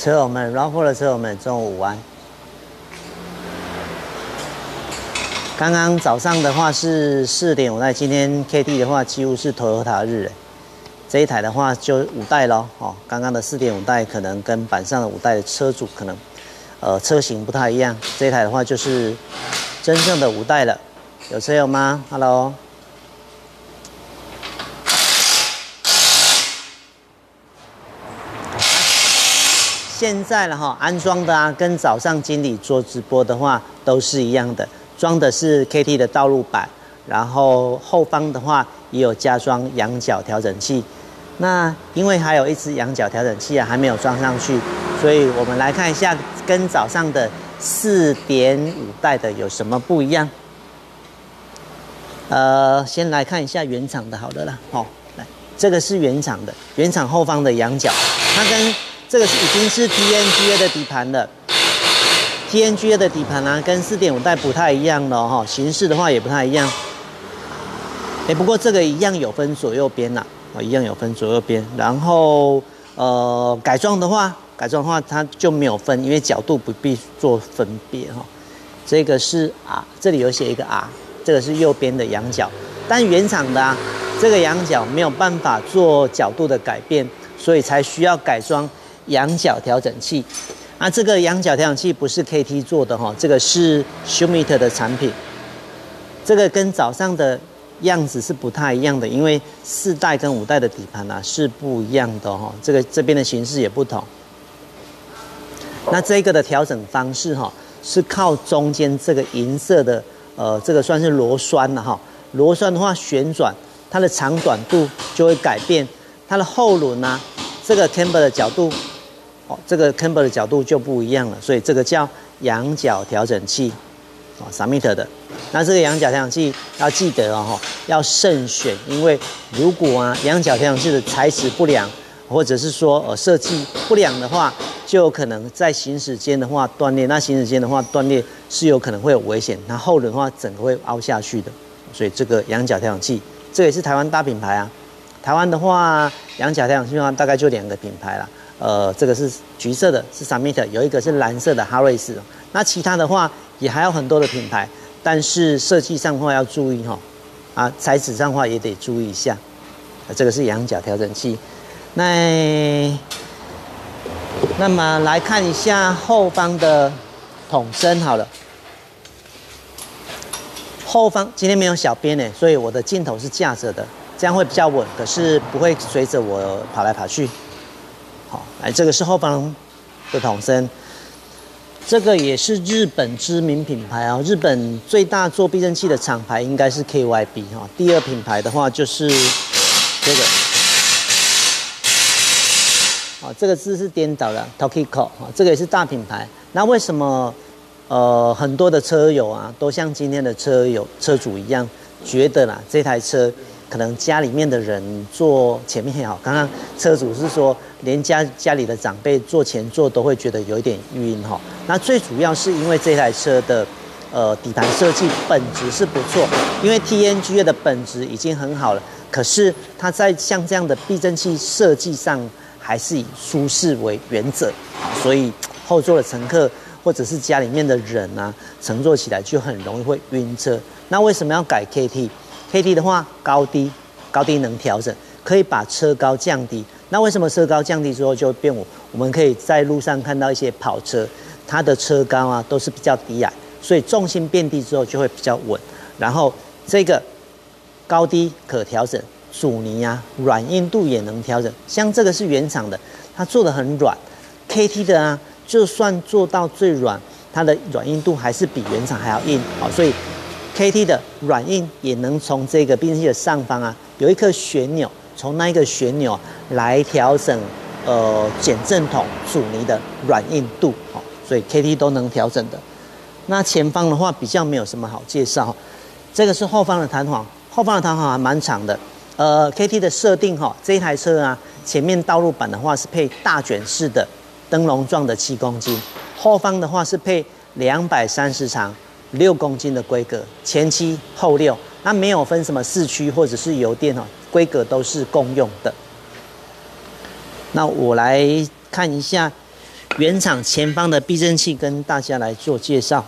车友们，RAV4 的车友们，中午午安。刚刚早上的话是四点五代，今天 K T 的话几乎是 Toyota 日诶。这一台的话就五代咯，哦，刚刚的四点五代可能跟板上的五代的车主可能，呃，车型不太一样。这一台的话就是真正的五代了，有车友吗？Hello。现在了哈，安装的啊，跟早上经理做直播的话都是一样的，装的是 KT 的道路板，然后后方的话也有加装仰角调整器。那因为还有一只仰角调整器啊，还没有装上去，所以我们来看一下跟早上的四点五代的有什么不一样。呃，先来看一下原厂的，好的了，好，来，这个是原厂的，原厂后方的仰角，它跟这个是已经是 TNGA 的底盘了，TNGA 的底盘啊，跟四点五代不太一样了哈，形式的话也不太一样。哎，不过这个一样有分左右边呐，啊，一样有分左右边。然后呃，改装的话，改装的话它就没有分，因为角度不必做分别哈。这个是啊，这里有写一个啊，这个是右边的仰角，但原厂的啊，这个仰角没有办法做角度的改变，所以才需要改装。仰角调整器，啊，这个仰角调整器不是 KT 做的哈，这个是 Schmidt 的产品。这个跟早上的样子是不太一样的，因为四代跟五代的底盘啊是不一样的哈，这个这边的形式也不同。那这个的调整方式哈，是靠中间这个银色的，呃，这个算是螺栓了哈。螺栓的话旋转，它的长短度就会改变，它的后轮呢，这个 camber 的角度。这个 camber 的角度就不一样了，所以这个叫仰角调整器，哦，Summit 的。那这个仰角调整器要记得哦，要慎选，因为如果啊仰角调整器的材质不良，或者是说呃设计不良的话，就有可能在行驶间的话断裂。那行驶间的话断裂是有可能会有危险，它后轮的话整个会凹下去的。所以这个仰角调整器，这也是台湾大品牌啊。台湾的话，仰角调整器的话大概就两个品牌了。呃，这个是橘色的，是 Summit，有一个是蓝色的哈瑞斯。那其他的话也还有很多的品牌，但是设计上的话要注意哈，啊，材质上的话也得注意一下。这个是仰角调整器。那那么来看一下后方的筒身好了。后方今天没有小编呢，所以我的镜头是架着的，这样会比较稳，可是不会随着我跑来跑去。好，来这个是后方的筒身，这个也是日本知名品牌啊。日本最大做避震器的厂牌应该是 KYB 哈。第二品牌的话就是这个，啊，这个字是颠倒了，Tokiko 啊，这个也是大品牌。那为什么呃很多的车友啊，都像今天的车友车主一样，觉得啦这台车？可能家里面的人坐前面也好，刚刚车主是说，连家家里的长辈坐前座都会觉得有一点晕哈。那最主要是因为这台车的，呃，底盘设计本质是不错，因为 TNGA 的本质已经很好了，可是它在像这样的避震器设计上，还是以舒适为原则，所以后座的乘客或者是家里面的人啊，乘坐起来就很容易会晕车。那为什么要改 KT？KT 的话，高低高低能调整，可以把车高降低。那为什么车高降低之后就变稳？我们可以在路上看到一些跑车，它的车高啊都是比较低矮，所以重心变低之后就会比较稳。然后这个高低可调整，阻尼啊软硬度也能调整。像这个是原厂的，它做的很软。K T 的啊，就算做到最软，它的软硬度还是比原厂还要硬啊，所以。K T 的软硬也能从这个避震器的上方啊，有一颗旋钮，从那一个旋钮来调整呃减震筒阻尼的软硬度，哦，所以 K T 都能调整的。那前方的话比较没有什么好介绍，这个是后方的弹簧，后方的弹簧还蛮长的。呃，K T 的设定哈，这一台车啊，前面道路板的话是配大卷式的灯笼状的七公斤，后方的话是配两百三十长。六公斤的规格，前七后六，那没有分什么四驱或者是油电哦，规格都是共用的。那我来看一下原厂前方的避震器跟大家来做介绍。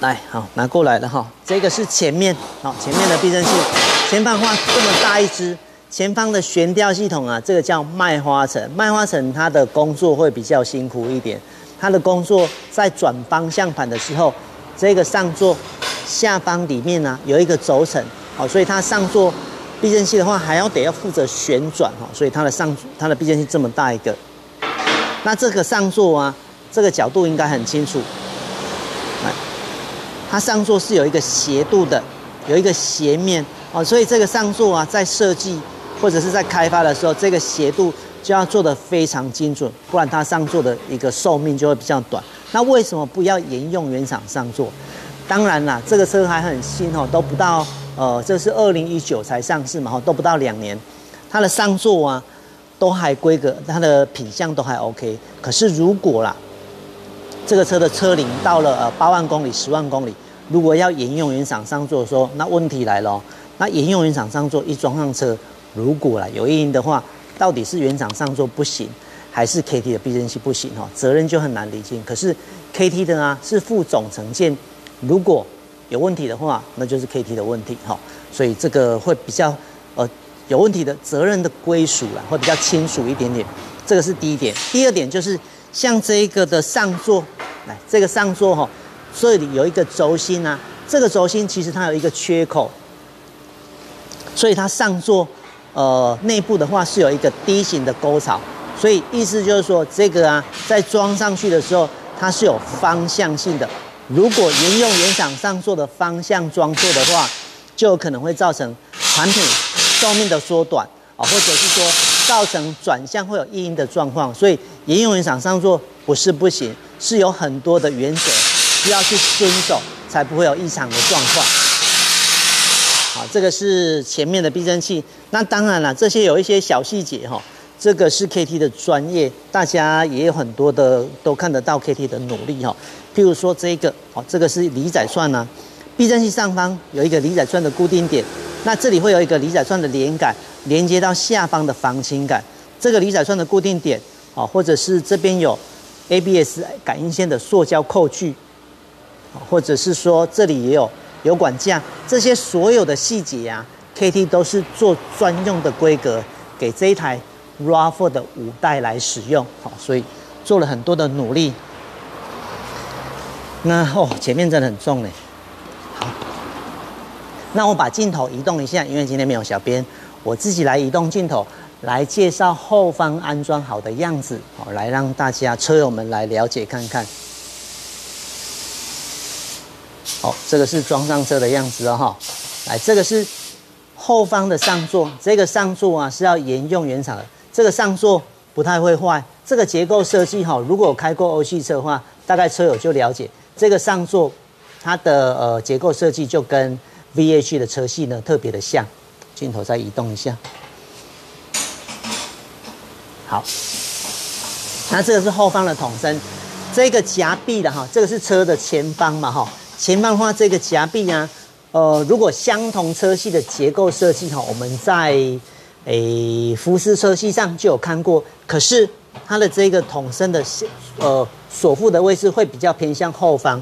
来，好，拿过来了哈。这个是前面，好，前面的避震器，前方画这么大一只，前方的悬吊系统啊，这个叫麦花臣。麦花臣它的工作会比较辛苦一点，它的工作在转方向盘的时候，这个上座下方里面呢有一个轴承，好，所以它上座避震器的话还要得要负责旋转哈，所以它的上它的避震器这么大一个。那这个上座啊，这个角度应该很清楚。它上座是有一个斜度的，有一个斜面哦，所以这个上座啊，在设计或者是在开发的时候，这个斜度就要做得非常精准，不然它上座的一个寿命就会比较短。那为什么不要沿用原厂上座？当然啦，这个车还很新哦，都不到呃，这是二零一九才上市嘛，哈，都不到两年，它的上座啊都还规格，它的品相都还 OK。可是如果啦，这个车的车龄到了呃八万公里、十万公里。如果要沿用原厂上座，的时候那问题来了，那沿用原厂上座一装上车，如果啦有异音的话，到底是原厂上座不行，还是 KT 的避震器不行哈？责任就很难理清。可是 KT 的呢是副总成件，如果有问题的话，那就是 KT 的问题哈。所以这个会比较呃有问题的责任的归属啦，会比较清楚一点点。这个是第一点。第二点就是像这一个的上座，来这个上座哈。这里有一个轴心啊，这个轴心其实它有一个缺口，所以它上座，呃，内部的话是有一个低型的沟槽，所以意思就是说，这个啊，在装上去的时候，它是有方向性的。如果沿用原厂上座的方向装座的话，就可能会造成产品寿命的缩短啊，或者是说造成转向会有异音的状况。所以沿用原厂上座不是不行，是有很多的原则。需要去遵守，才不会有异常的状况。这个是前面的避震器。那当然了，这些有一些小细节哈。这个是 KT 的专业，大家也有很多的都看得到 KT 的努力哈。譬如说这个，哦，这个是离载串呢。避震器上方有一个离载串的固定点，那这里会有一个离载串的连杆，连接到下方的防倾杆。这个离载串的固定点，哦，或者是这边有 ABS 感应线的塑胶扣具。或者是说这里也有油管架，这些所有的细节啊，KT 都是做专用的规格给这一台 RAV4 的五代来使用，好，所以做了很多的努力。那哦，前面真的很重嘞。好，那我把镜头移动一下，因为今天没有小编，我自己来移动镜头，来介绍后方安装好的样子，好，来让大家车友们来了解看看。哦，这个是装上车的样子哦，哈，来，这个是后方的上座，这个上座啊是要沿用原厂的，这个上座不太会坏，这个结构设计哈，如果开过欧系车的话，大概车友就了解，这个上座它的呃结构设计就跟 VH 的车系呢特别的像，镜头再移动一下，好，那这个是后方的筒身，这个夹壁的哈，这个是车的前方嘛哈。前方的话，这个夹壁啊，呃，如果相同车系的结构设计哈，我们在诶福斯车系上就有看过。可是它的这个筒身的呃锁腹的位置会比较偏向后方，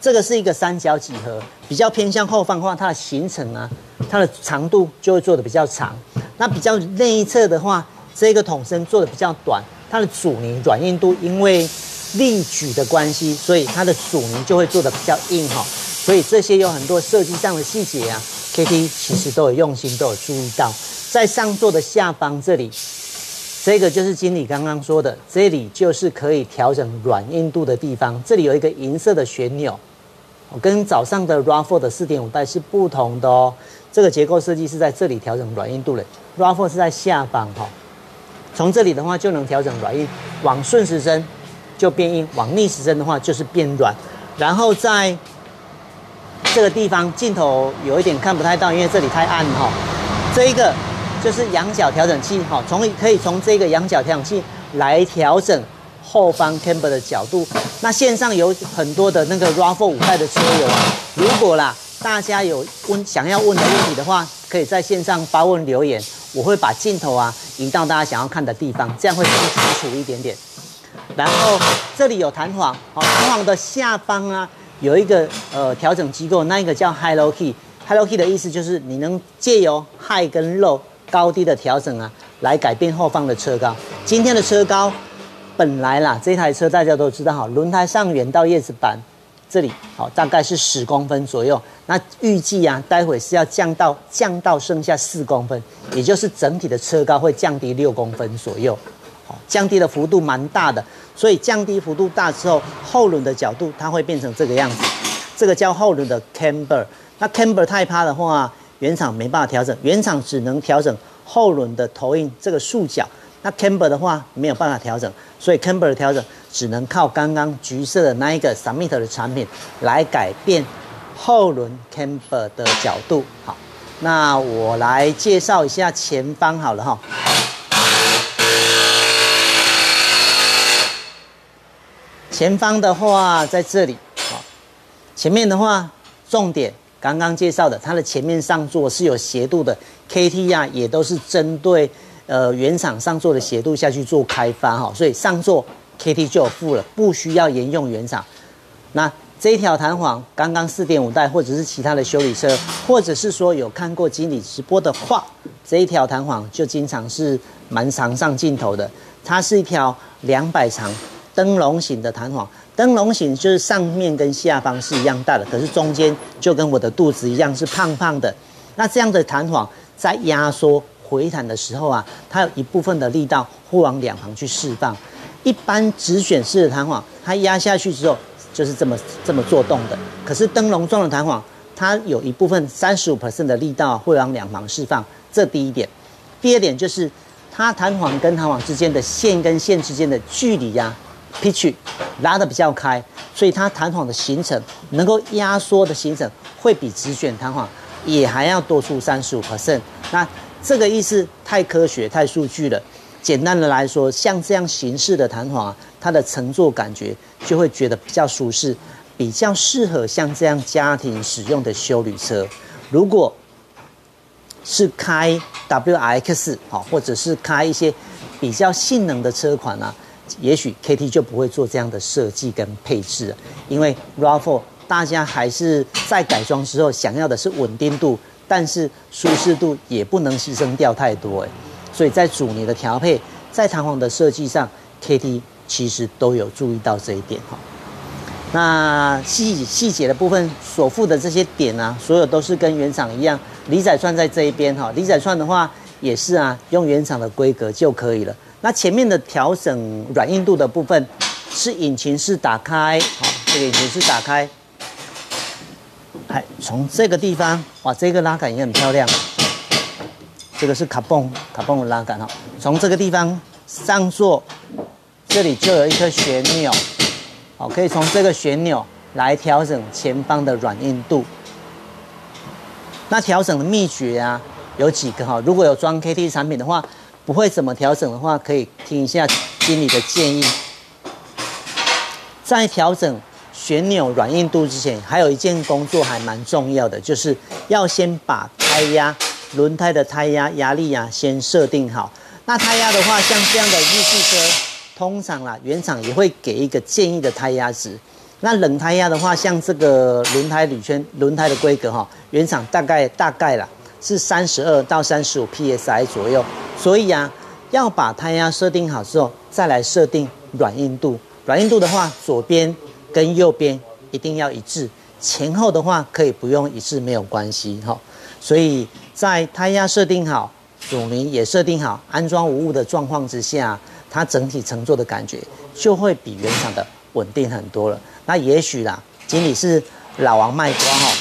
这个是一个三角几何，比较偏向后方的话，它的行程啊，它的长度就会做的比较长。那比较内侧的话，这个筒身做的比较短，它的阻尼软硬度因为。力矩的关系，所以它的阻尼就会做的比较硬哈。所以这些有很多设计上的细节啊，KT 其实都有用心，都有注意到。在上座的下方这里，这个就是经理刚刚说的，这里就是可以调整软硬度的地方。这里有一个银色的旋钮，跟早上的 RAV4 的四点五代是不同的哦。这个结构设计是在这里调整软硬度的，RAV4 是在下方哈。从这里的话就能调整软硬，往顺时针。就变硬，往逆时针的话就是变软，然后在这个地方镜头有一点看不太到，因为这里太暗哈。这一个就是仰角调整器哈，从可以从这个仰角调整器来调整后方 camber 的角度。那线上有很多的那个 RAV4 五代的车友，如果啦大家有问想要问的问题的话，可以在线上发问留言，我会把镜头啊移到大家想要看的地方，这样会更清楚一点点。然后这里有弹簧，好，弹簧的下方啊有一个呃调整机构，那一个叫 hilo key hilo Key 的意思就是你能借由 High 跟 Low 高低的调整啊，来改变后方的车高。今天的车高本来啦，这台车大家都知道哈，轮胎上缘到叶子板这里好，大概是十公分左右。那预计啊，待会是要降到降到剩下四公分，也就是整体的车高会降低六公分左右。降低的幅度蛮大的，所以降低幅度大之后，后轮的角度它会变成这个样子，这个叫后轮的 camber。那 camber 太趴的话，原厂没办法调整，原厂只能调整后轮的投影这个束角。那 camber 的话没有办法调整，所以 camber 的调整只能靠刚刚橘色的那一个 Summit 的产品来改变后轮 camber 的角度。好，那我来介绍一下前方好了哈。前方的话在这里，好，前面的话重点刚刚介绍的，它的前面上座是有斜度的，KT 啊也都是针对呃原厂上座的斜度下去做开发哈，所以上座 KT 就有负了，不需要沿用原厂。那这一条弹簧，刚刚四点五代或者是其他的修理车，或者是说有看过经理直播的话，这一条弹簧就经常是蛮常上镜头的，它是一条两百长。灯笼型的弹簧，灯笼型就是上面跟下方是一样大的，可是中间就跟我的肚子一样是胖胖的。那这样的弹簧在压缩回弹的时候啊，它有一部分的力道会往两旁去释放。一般直选式的弹簧，它压下去之后就是这么这么做动的。可是灯笼状的弹簧，它有一部分三十五 percent 的力道会往两旁释放。这第一点。第二点就是它弹簧跟弹簧之间的线跟线之间的距离呀。Pitch 拉的比较开，所以它弹簧的行程能够压缩的行程会比直选弹簧也还要多出三十五 percent。那这个意思太科学、太数据了。简单的来说，像这样形式的弹簧，它的乘坐感觉就会觉得比较舒适，比较适合像这样家庭使用的修旅车。如果是开 WX 好，或者是开一些比较性能的车款啊。也许 KT 就不会做这样的设计跟配置，因为 RAV4 大家还是在改装之后想要的是稳定度，但是舒适度也不能牺牲掉太多哎，所以在阻尼的调配，在弹簧的设计上，KT 其实都有注意到这一点哈。那细细节的部分所附的这些点啊，所有都是跟原厂一样，离载串在这一边哈，离载串的话也是啊，用原厂的规格就可以了。那前面的调整软硬度的部分是引擎室打开，好，这个引擎室打开，哎，从这个地方，哇，这个拉杆也很漂亮，这个是卡泵卡泵的拉杆哈，从这个地方上座，这里就有一颗旋钮，好，可以从这个旋钮来调整前方的软硬度。那调整的秘诀啊，有几个哈，如果有装 KT 产品的话。不会怎么调整的话，可以听一下经理的建议。在调整旋钮软硬度之前，还有一件工作还蛮重要的，就是要先把胎压、轮胎的胎压、压力呀先设定好。那胎压的话，像这样的日系车，通常啦，原厂也会给一个建议的胎压值。那冷胎压的话，像这个轮胎铝圈轮胎的规格哈，原厂大概大概啦。是三十二到三十五 psi 左右，所以啊，要把胎压设定好之后，再来设定软硬度。软硬度的话，左边跟右边一定要一致，前后的话可以不用一致，没有关系哈。所以在胎压设定好、阻尼也设定好、安装无误的状况之下，它整体乘坐的感觉就会比原厂的稳定很多了。那也许啦，经理是老王卖瓜哈。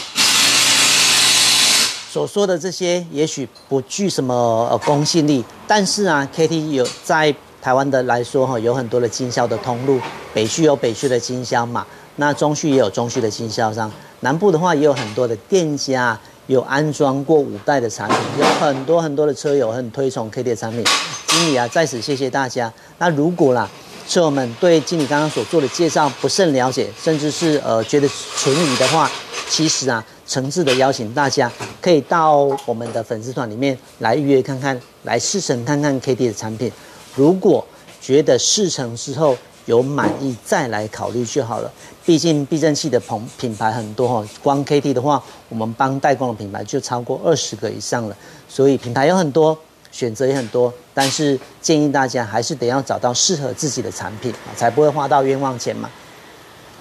所说的这些也许不具什么呃公信力，但是啊，KT 有在台湾的来说哈，有很多的经销的通路，北区有北区的经销嘛，那中区也有中区的经销商，南部的话也有很多的店家有安装过五代的产品，有很多很多的车友很推崇 KT 的产品。经理啊，在此谢谢大家。那如果啦，车友们对经理刚刚所做的介绍不甚了解，甚至是呃觉得存疑的话，其实啊。诚挚的邀请大家，可以到我们的粉丝团里面来预约看看，来试乘看看 K T 的产品。如果觉得试乘之后有满意，再来考虑就好了。毕竟避震器的品品牌很多哈，光 K T 的话，我们帮代工的品牌就超过二十个以上了，所以品牌有很多，选择也很多。但是建议大家还是得要找到适合自己的产品，才不会花到冤枉钱嘛。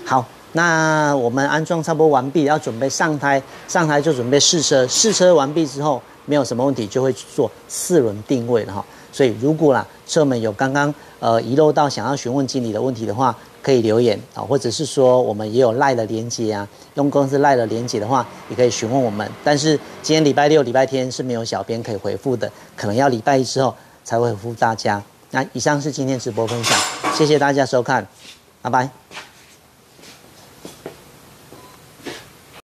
好。那我们安装差不多完毕，要准备上胎，上胎就准备试车，试车完毕之后没有什么问题，就会做四轮定位了哈。所以如果啦车门有刚刚呃遗漏到想要询问经理的问题的话，可以留言啊，或者是说我们也有赖的连接啊，用公司赖的连接的话，也可以询问我们。但是今天礼拜六、礼拜天是没有小编可以回复的，可能要礼拜一之后才会回复大家。那以上是今天直播分享，谢谢大家收看，拜拜。